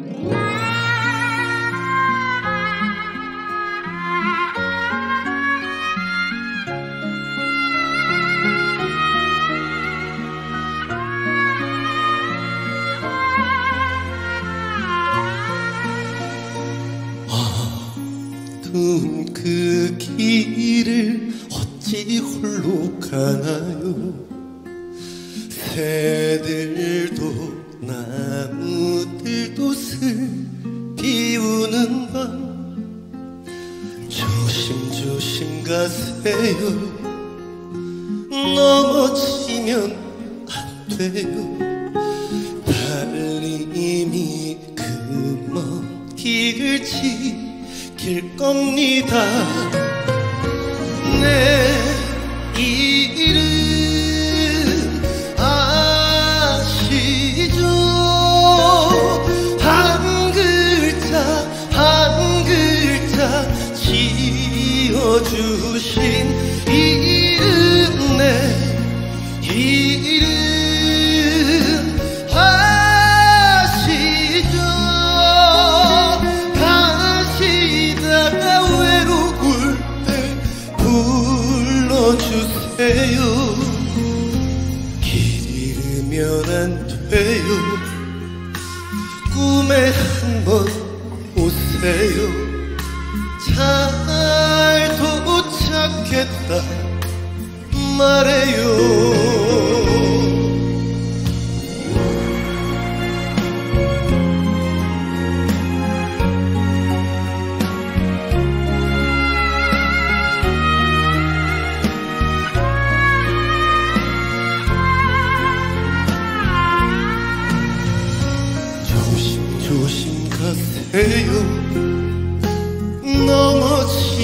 Yeah.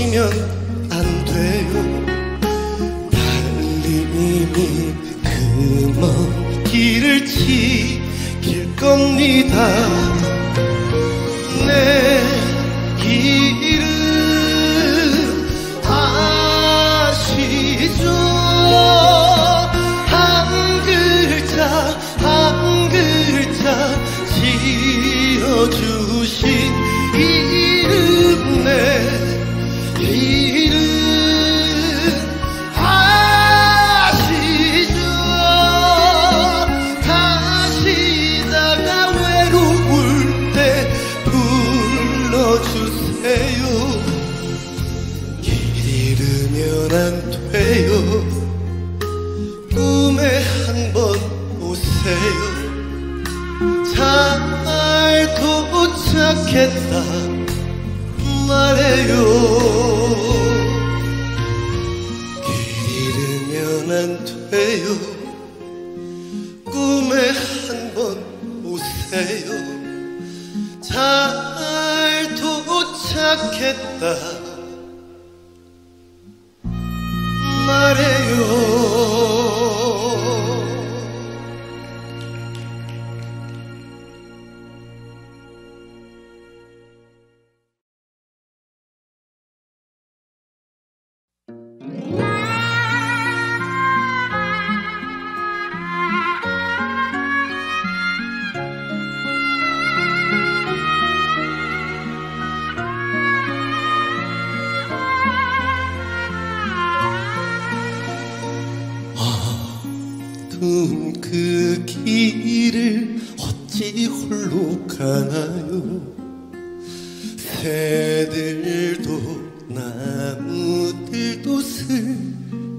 버리면 안 돼요. 달님이 그먼 길을 지킬 겁니다.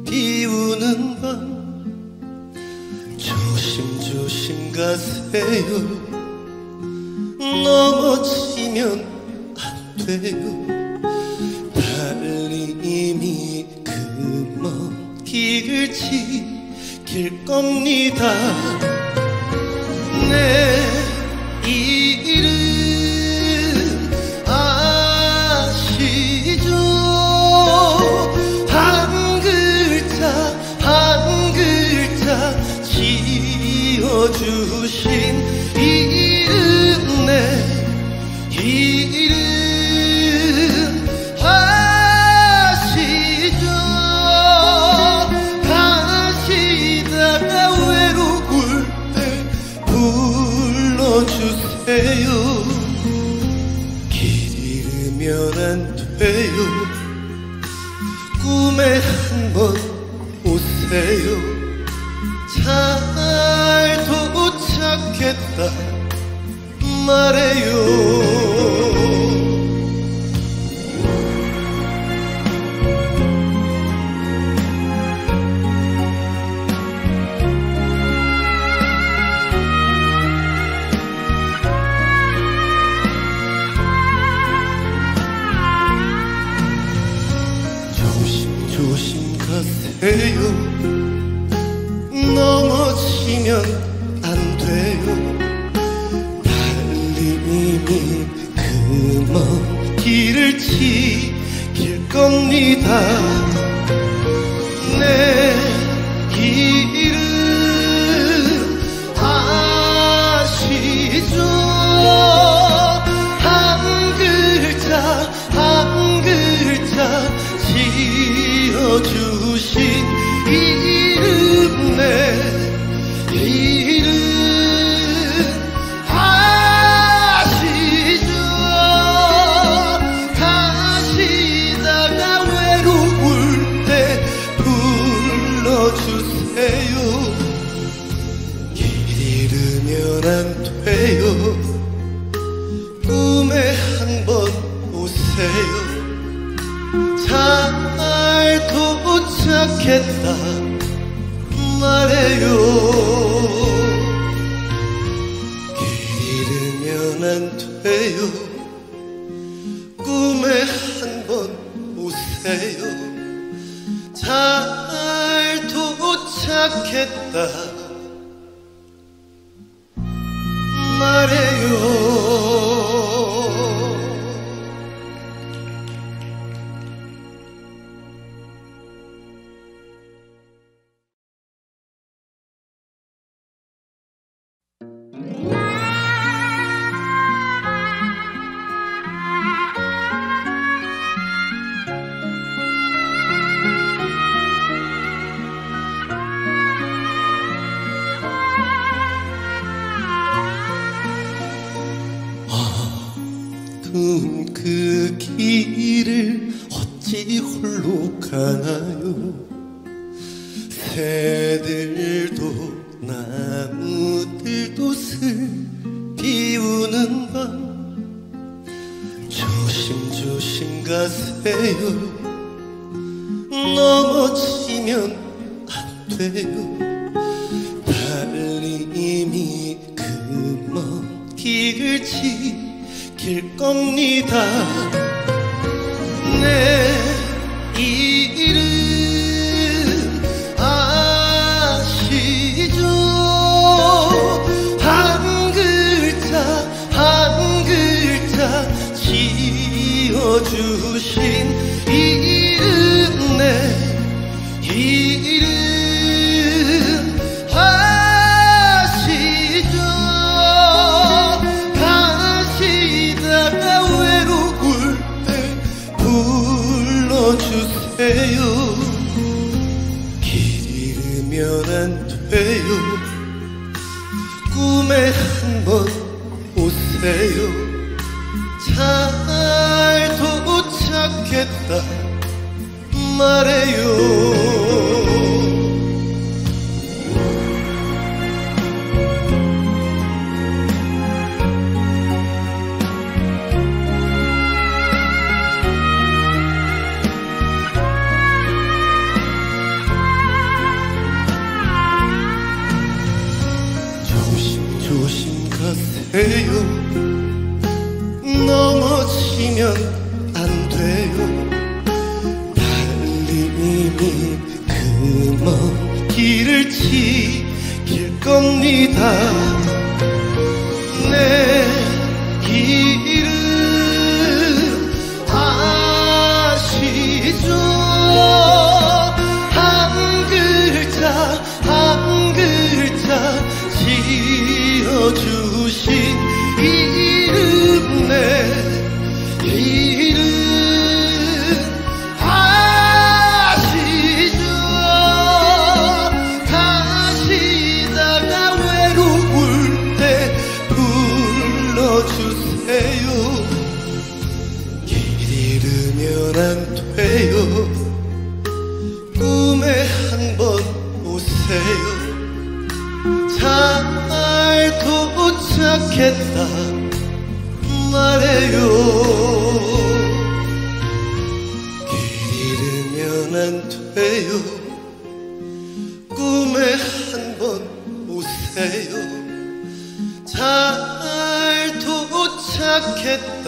비우는 밤 조심조심 가세요. 넘어지면 안 돼요. 달리 이미 그먼 길을 지킬 겁니다. 네. 주신 이 보면 돼요. 꿈에 한 번 오세요. 잘 도착했다.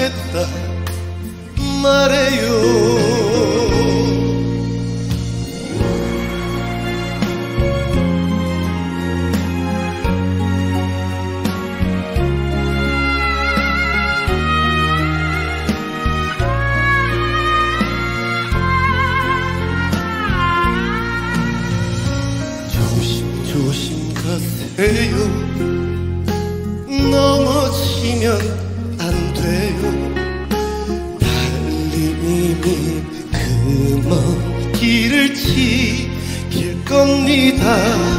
barchetta mareo love.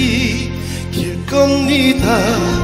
지킬 겁니다.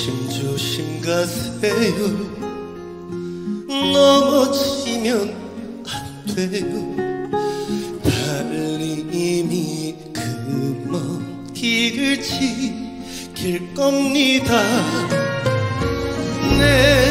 심조심 가세요. 넘어지면 안 돼요. 달리 이미 그먼 길을 지킬 겁니다. 네.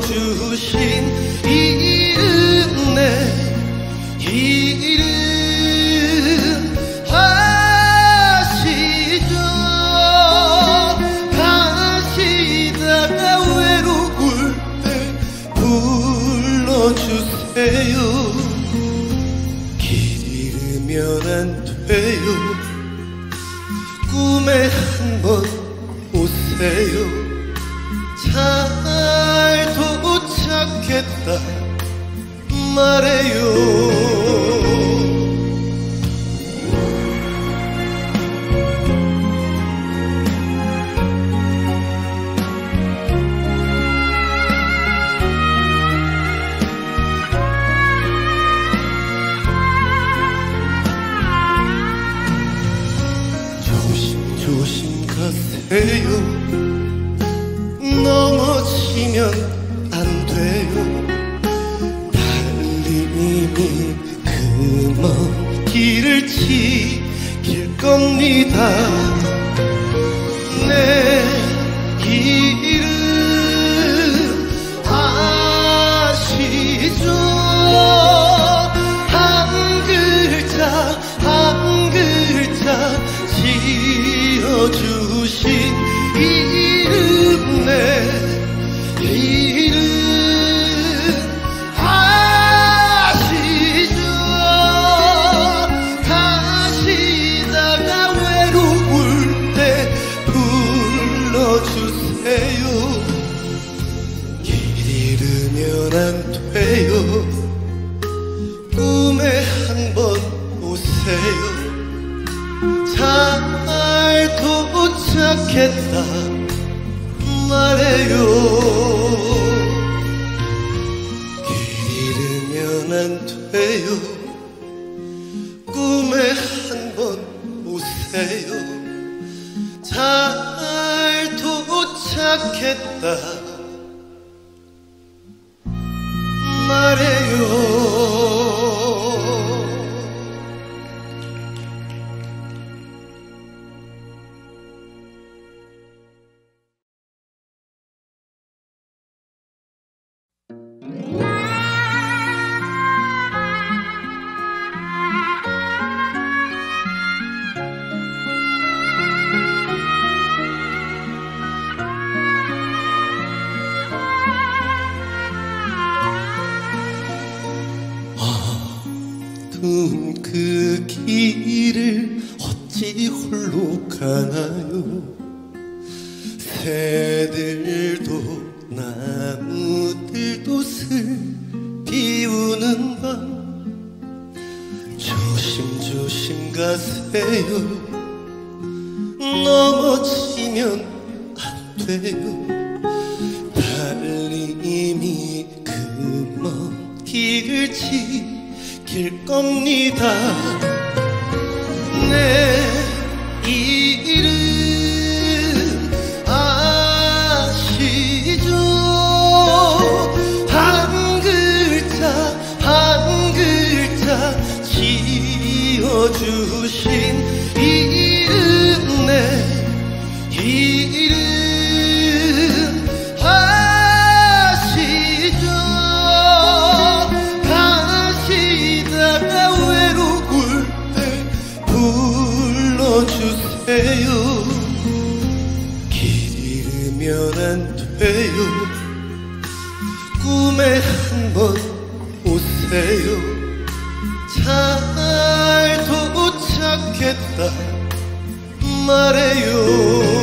初心 돼요. 꿈에 한 번 오세요. 잘 도착했다. 말해요. 도착했다 말해요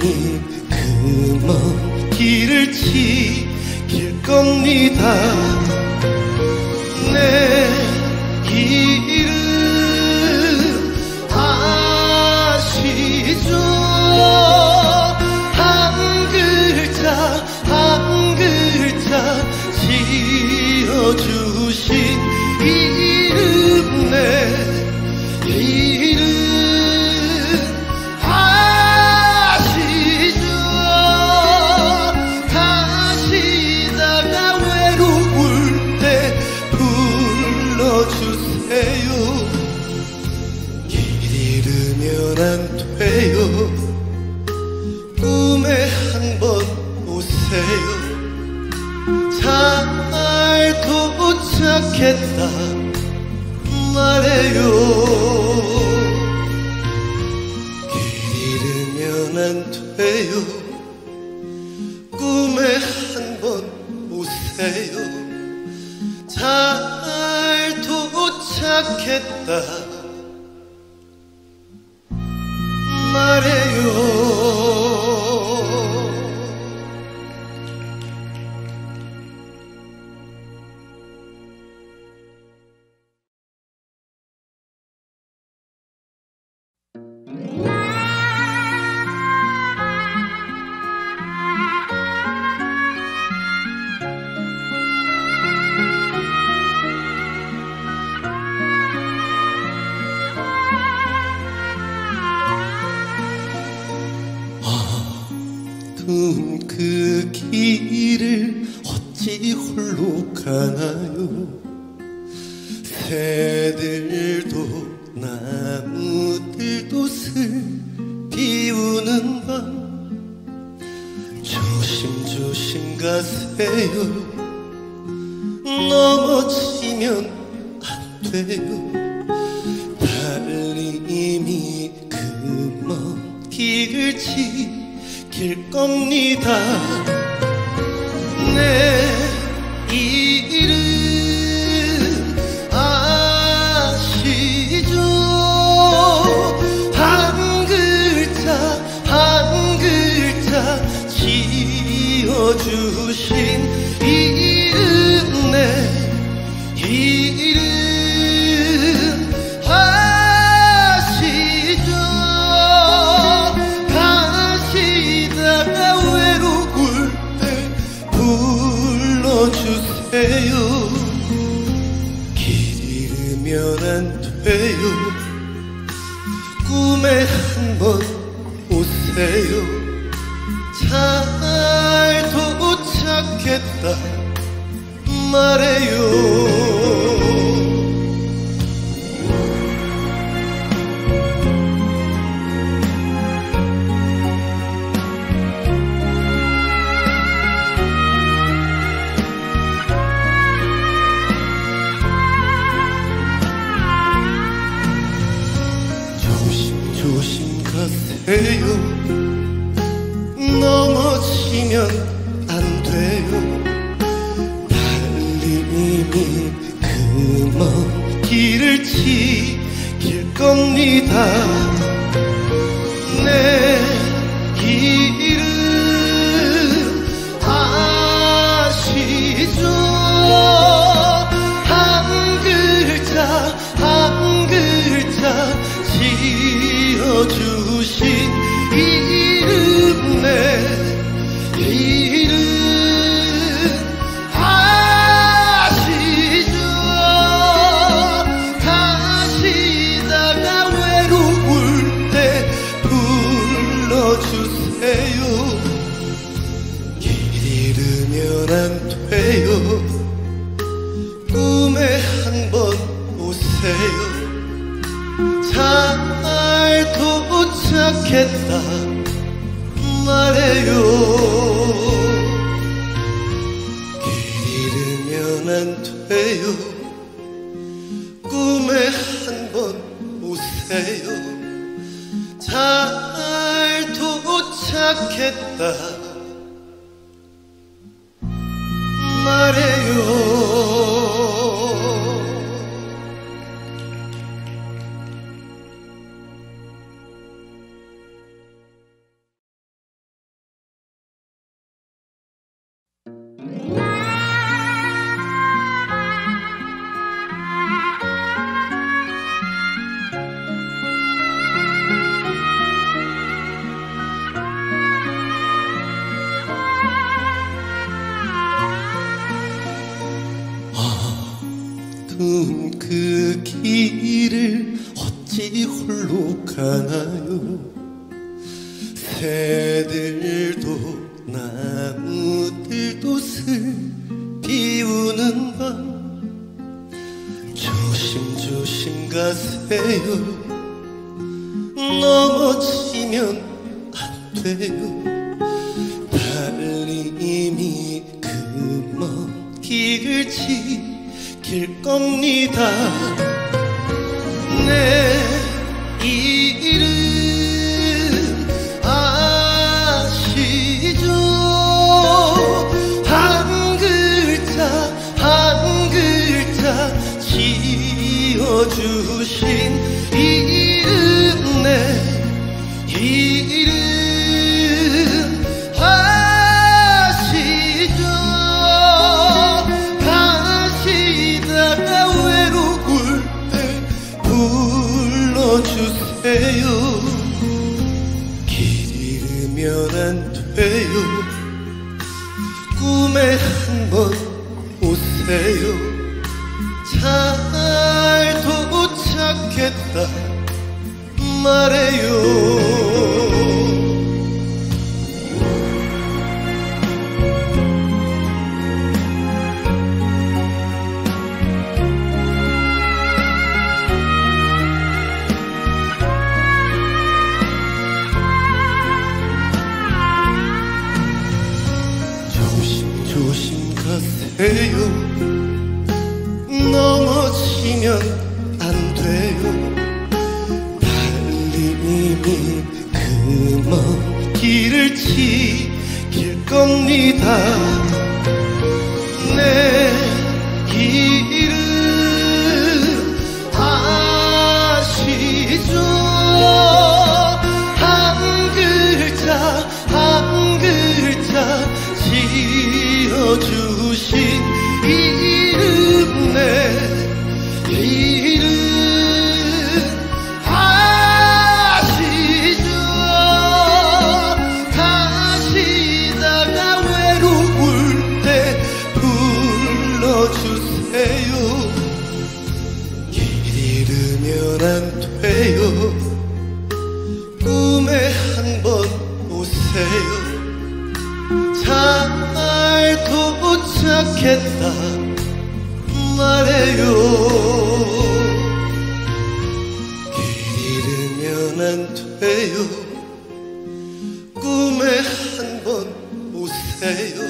주님 그 먼 길을 지킬 겁니다. 가세요. 넘어지면 안 돼요. 달님이 그먼 길을 지킬 겁니다. 네. 꿈에 한 번 오세요.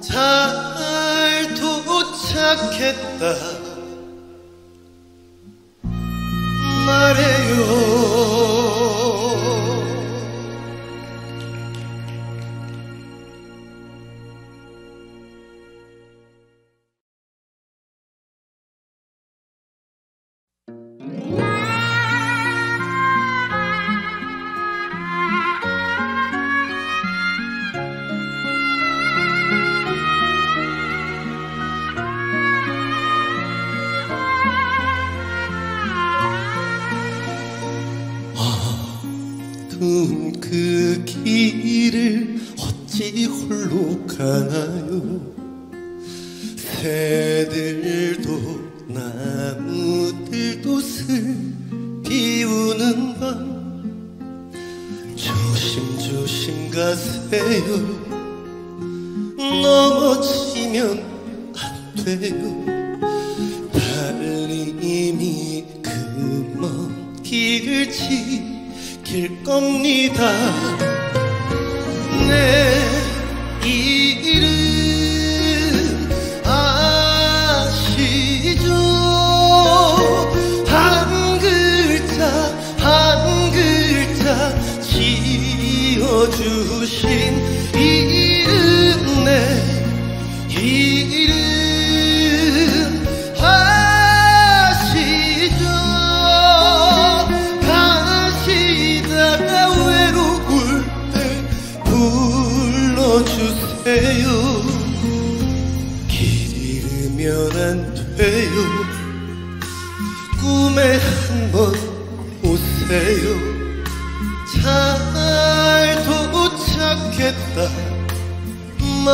잘 도착했다.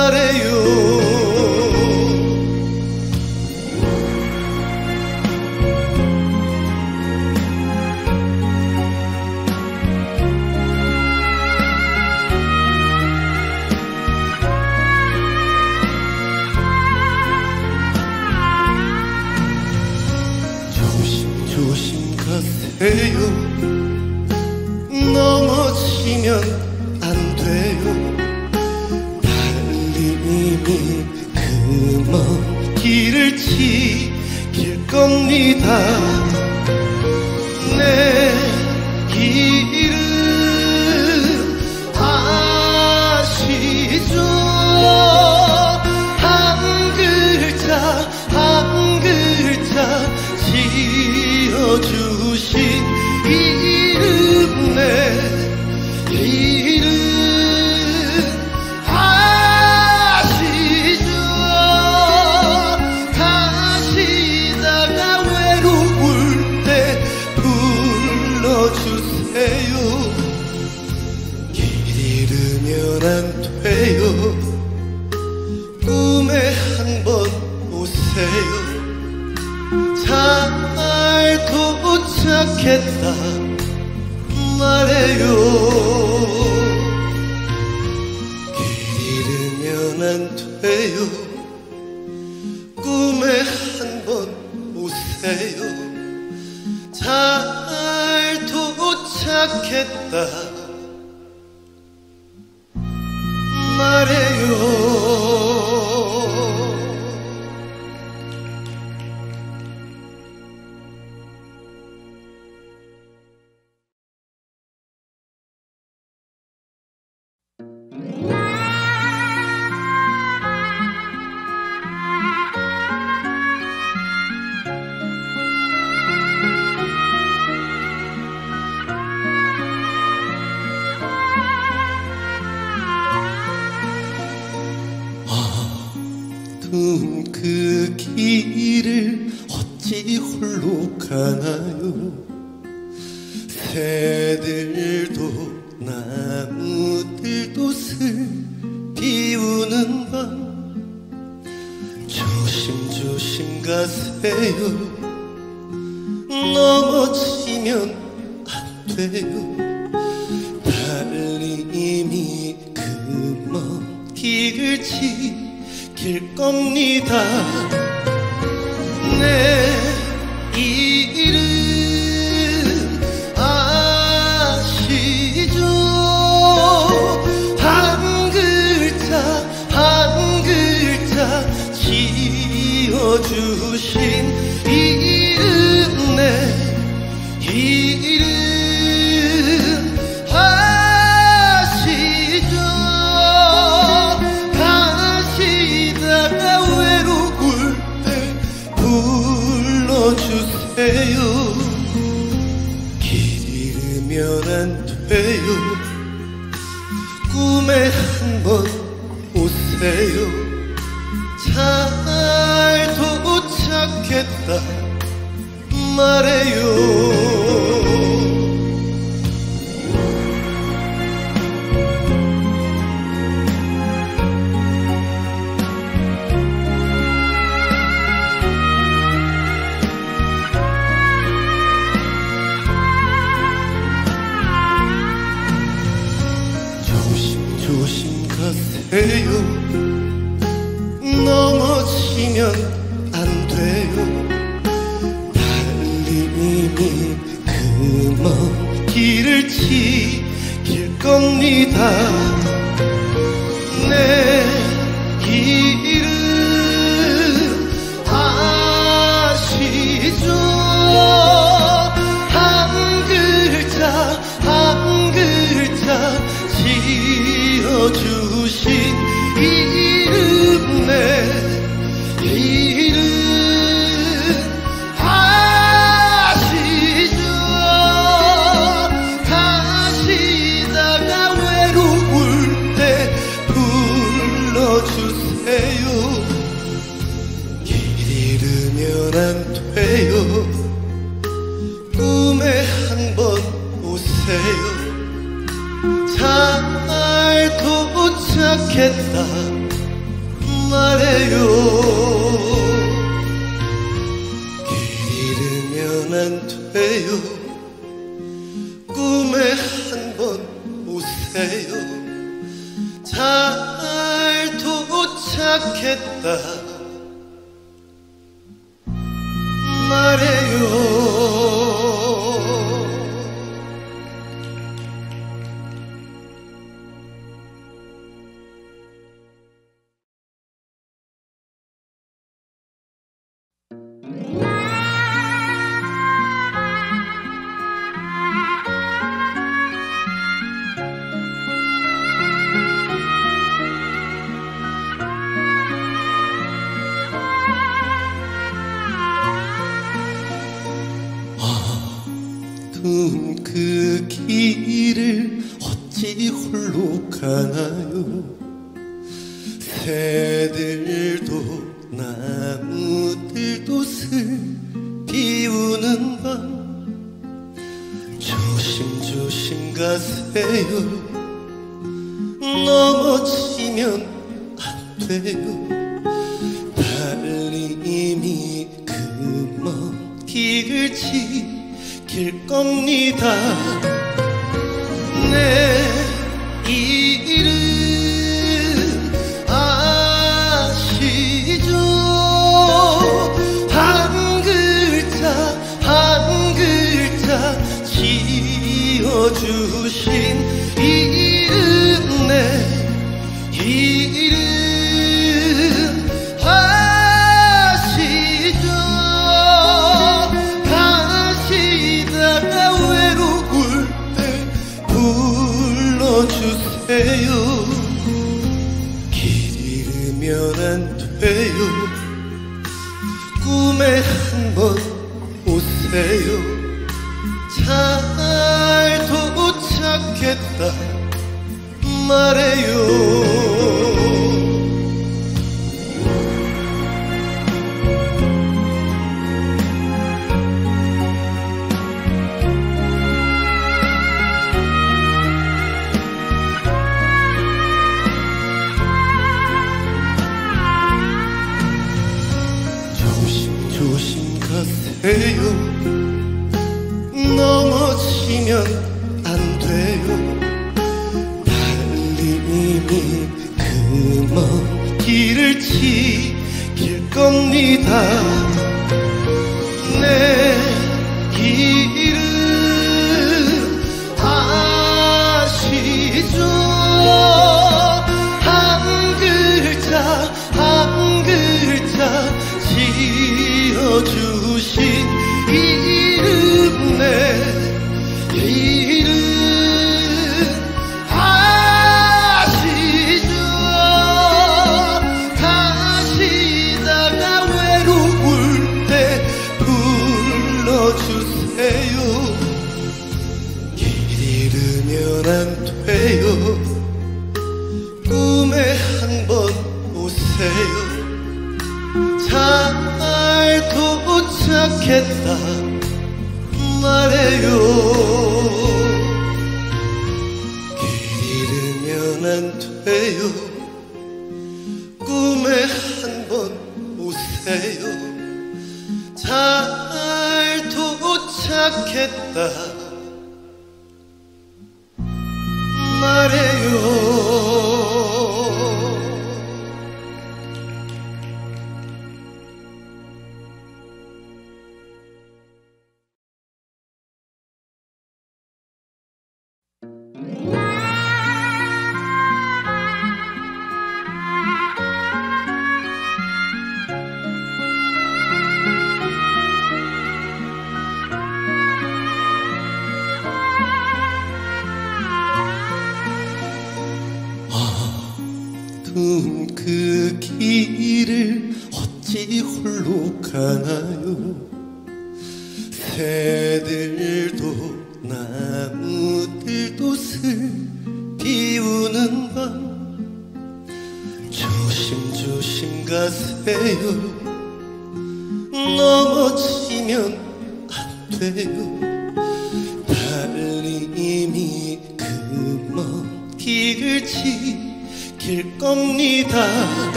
arıyor 그 먼 길을 지킬 겁니다. 내 멀어지면 안 돼요 달님이 그 먼 길을 지킬 겁니다 네.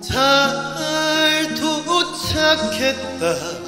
잘 도착했다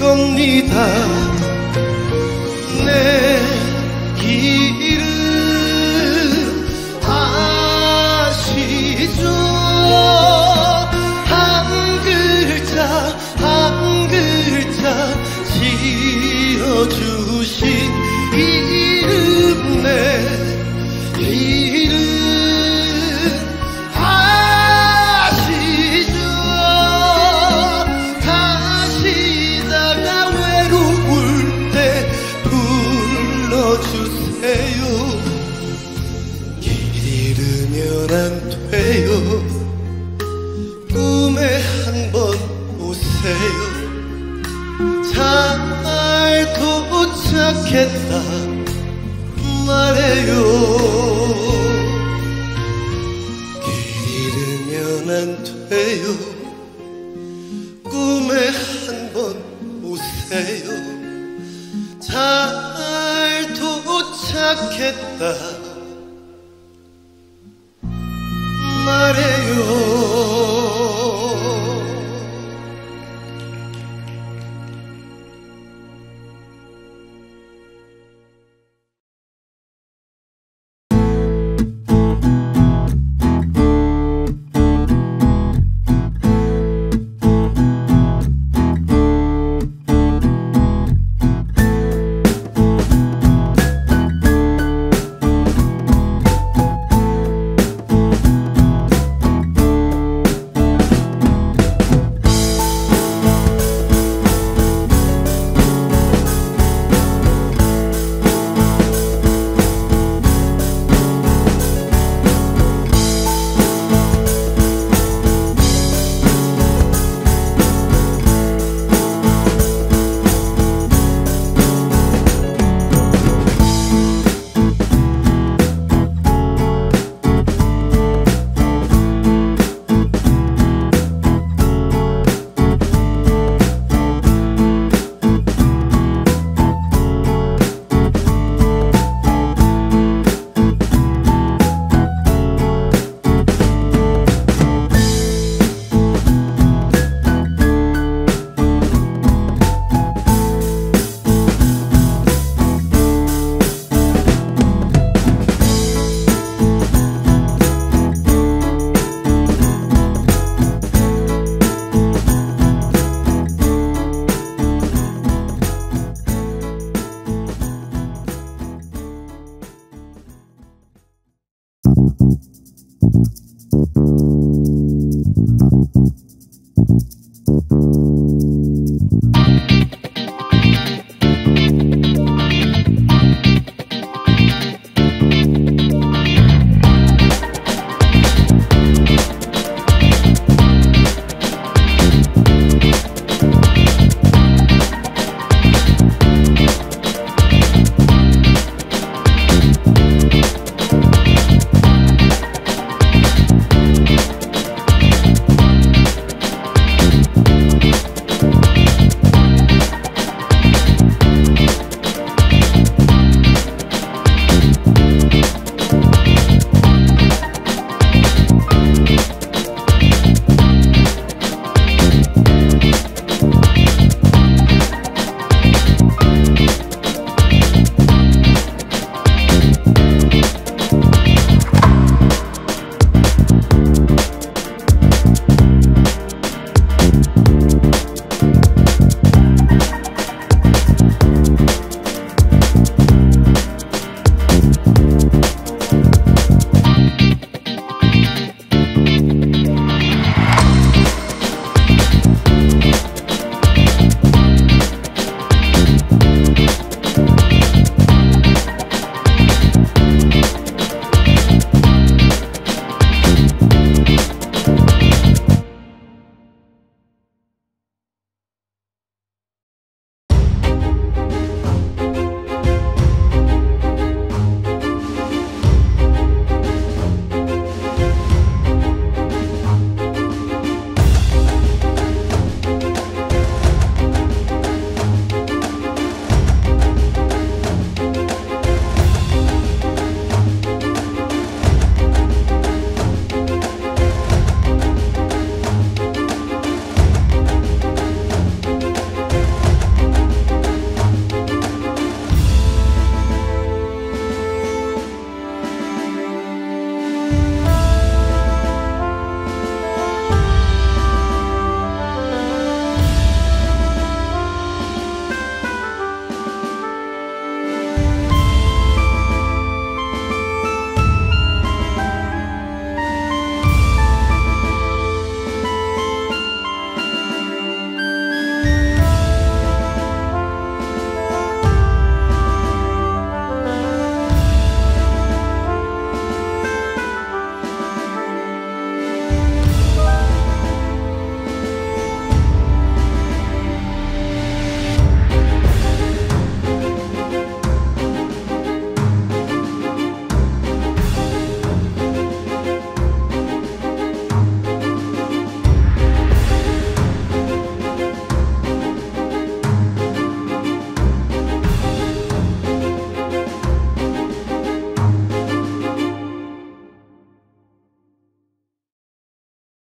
지